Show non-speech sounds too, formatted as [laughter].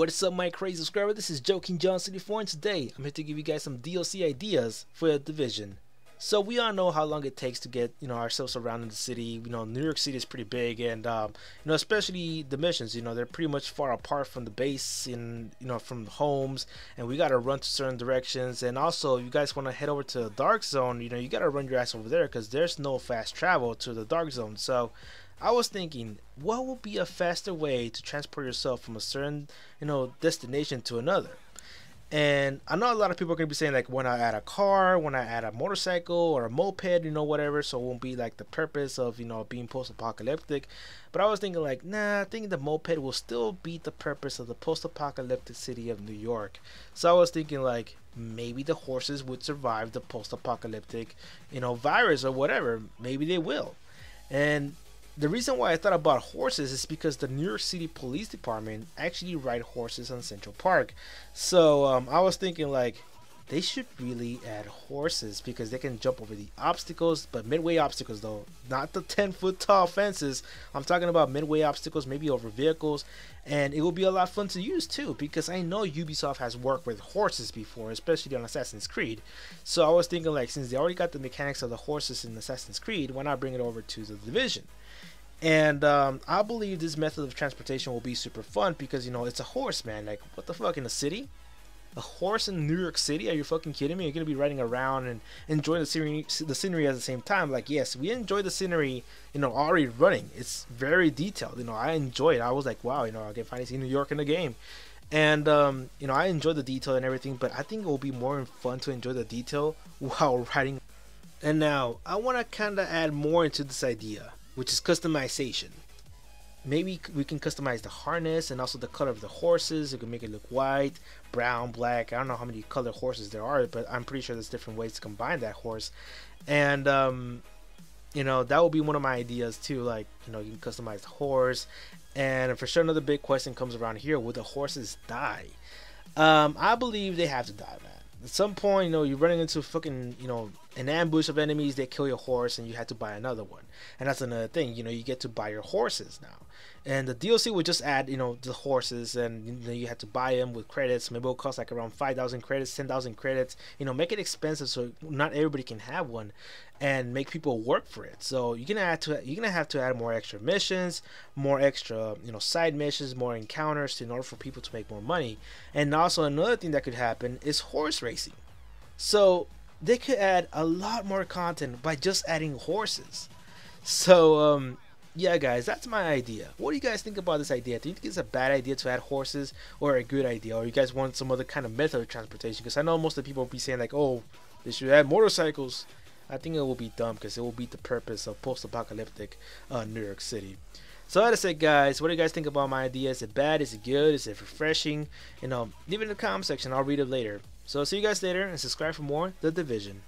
What's up, my crazy subscriber? This is Joekinggiant74 and today I'm here to give you guys some DLC ideas for the division. So we all know how long it takes to get you know ourselves around in the city. You know, New York City is pretty big, and um, you know, especially the missions. You know, they're pretty much far apart from the base, and you know, from the homes, and we gotta run to certain directions. And also, you guys want to head over to the Dark Zone. You know, you gotta run your ass over there because there's no fast travel to the Dark Zone. So I was thinking, what would be a faster way to transport yourself from a certain, you know, destination to another? And I know a lot of people are gonna be saying like, when I add a car, when I add a motorcycle or a moped, you know, whatever. So it won't be like the purpose of you know being post-apocalyptic. But I was thinking like, nah, I think the moped will still beat the purpose of the post-apocalyptic city of New York. So I was thinking like, maybe the horses would survive the post-apocalyptic, you know, virus or whatever. Maybe they will. And the reason why I thought about horses is because the New York City Police Department actually ride horses on Central Park. So um, I was thinking like they should really add horses because they can jump over the obstacles, but midway obstacles though, not the 10 foot tall fences. I'm talking about midway obstacles, maybe over vehicles, and it will be a lot fun to use too because I know Ubisoft has worked with horses before, especially on Assassin's Creed. So I was thinking like since they already got the mechanics of the horses in Assassin's Creed, why not bring it over to the Division? And um, I believe this method of transportation will be super fun because you know it's a horse, man. Like what the fuck in the city? A horse in New York City? Are you fucking kidding me? You're gonna be riding around and enjoying the scenery, the scenery at the same time. Like yes, we enjoy the scenery. You know, already running. It's very detailed. You know, I enjoy it. I was like, wow, you know, I can finally see New York in the game. And um, you know, I enjoy the detail and everything, but I think it will be more fun to enjoy the detail [laughs] while riding. And now I want to kind of add more into this idea which is customization. Maybe we can customize the harness and also the color of the horses. It can make it look white, brown, black. I don't know how many color horses there are, but I'm pretty sure there's different ways to combine that horse. And um, you know that would be one of my ideas too. Like you know you can customize the horse, and for sure another big question comes around here: Will the horses die? Um, I believe they have to die, man at some point, you know, you're running into fucking, you know, an ambush of enemies. They kill your horse, and you had to buy another one. And that's another thing. You know, you get to buy your horses now. And the DLC would just add, you know, the horses, and you, know, you had to buy them with credits. Maybe it'll cost like around five thousand credits, ten thousand credits. You know, make it expensive so not everybody can have one, and make people work for it. So you're gonna have to you're gonna have to add more extra missions, more extra, you know, side missions, more encounters in order for people to make more money. And also another thing that could happen is horse racing. So they could add a lot more content by just adding horses. So um, yeah, guys, that's my idea. What do you guys think about this idea? Do you think it's a bad idea to add horses, or a good idea, or you guys want some other kind of method of transportation? Because I know most of the people will be saying like, "Oh, they should add motorcycles." I think it will be dumb because it will beat the purpose of post-apocalyptic uh, New York City. So that's it, guys. What do you guys think about my idea? Is it bad? Is it good? Is it refreshing? You know, leave it in the comment section. I'll read it later. So see you guys later and subscribe for more The Division.